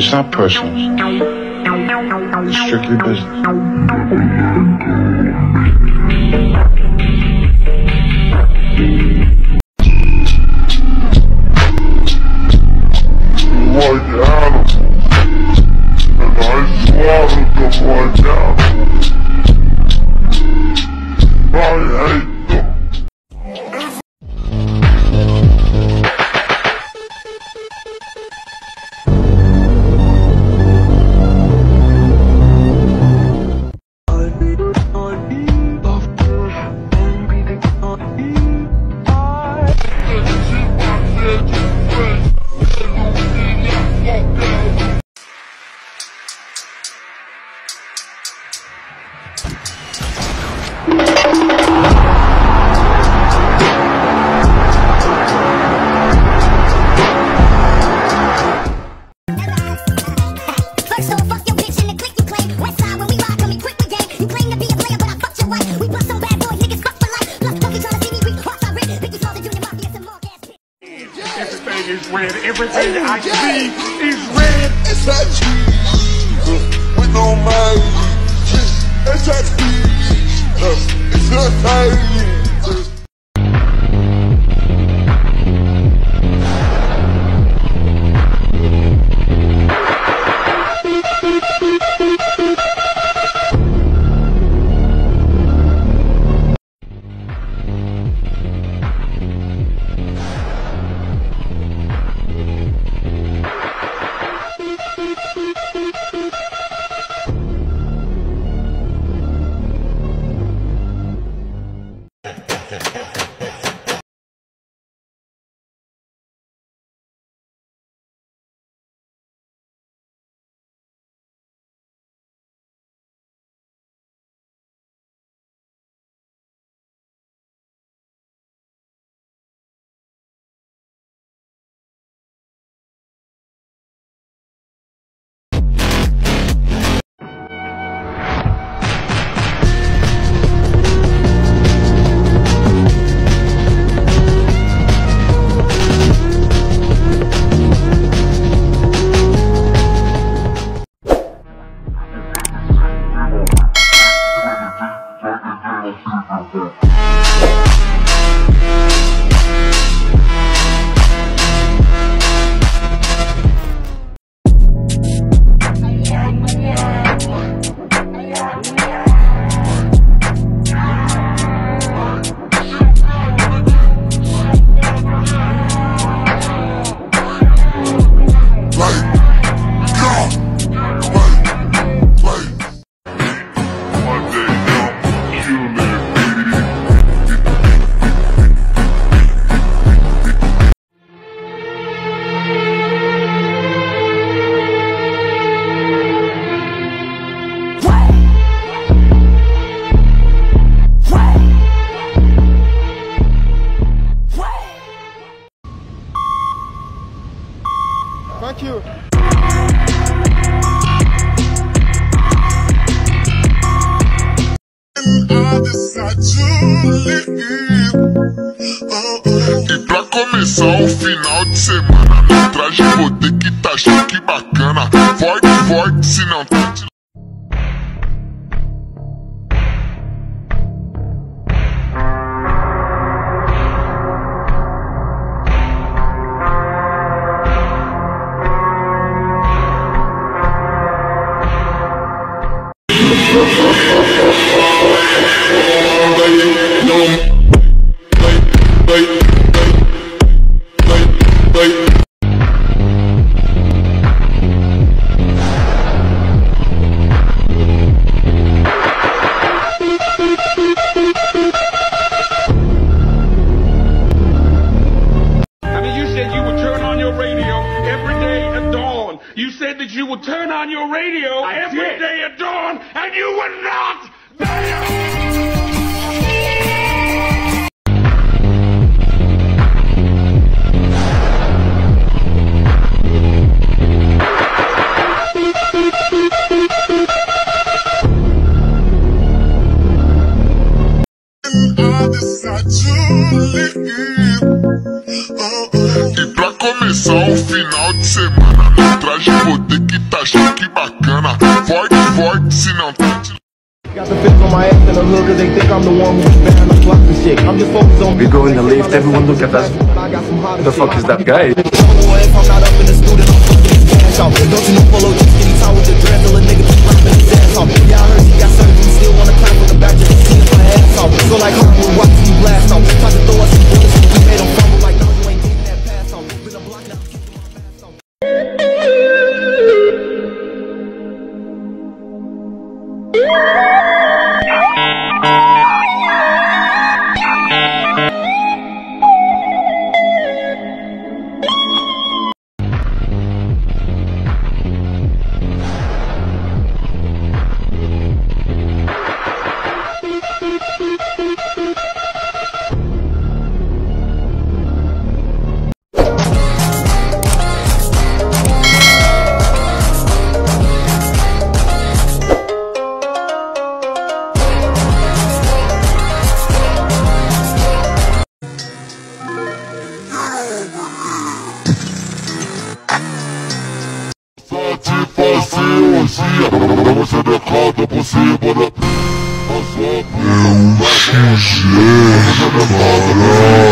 It's not personal. It's strictly business. like animals And I slaughtered them like animals I hate SIG. We. SIG. It's not tiny. I'm good. E pra começar o final de semana, no traje poder que tá chique bacana. Forte, forte, se não tá te Oh, de semana, na traje vou ter que tá chique bacana. Forte, forte, se não tá de Got the fits on my ass in the hood cause they think I'm the one who's behind the clock and shit. I'm just focused on We go in the lift, everyone look at us. The fuck is that guy? Don't you know tall with the dreads, till a nigga keep rapping his ass off. Puta, a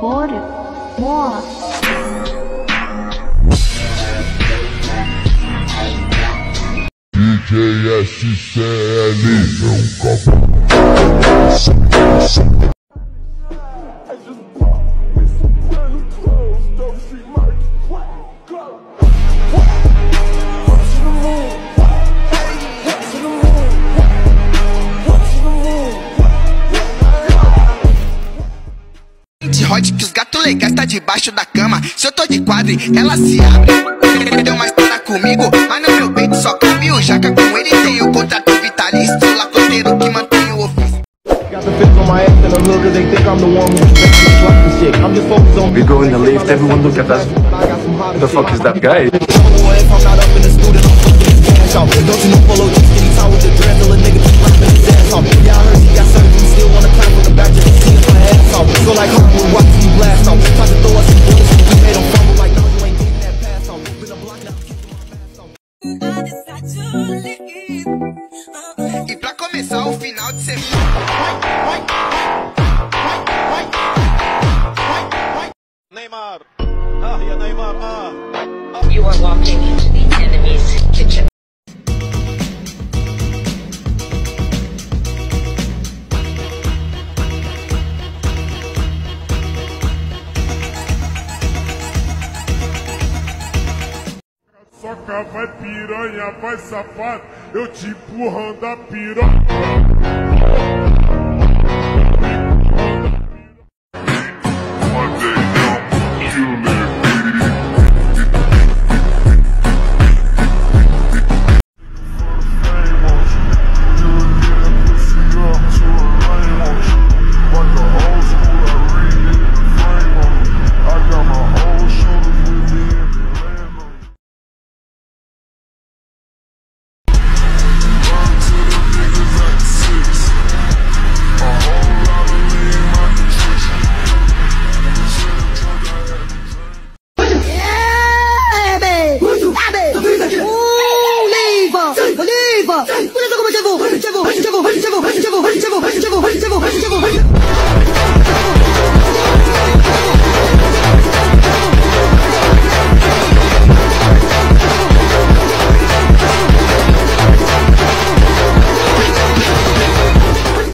Bora, bora. DJ SCL hot que os gatos legais tá debaixo da cama. Se eu tô de quadro, ela se abre. Deu uma história comigo, mas no meu peito só cabe o jaca. Com ele tem o contrato vitalício. Lacoteiro que mantém o ofício. Got the fits on my ass in the hood cause they think I'm the one safado, eu te empurrando a piroca. FIFA. Olha só como eu te vou, te vou, te vou, te vou, te vou, te vou, te vou, te vou, te vou, te vou.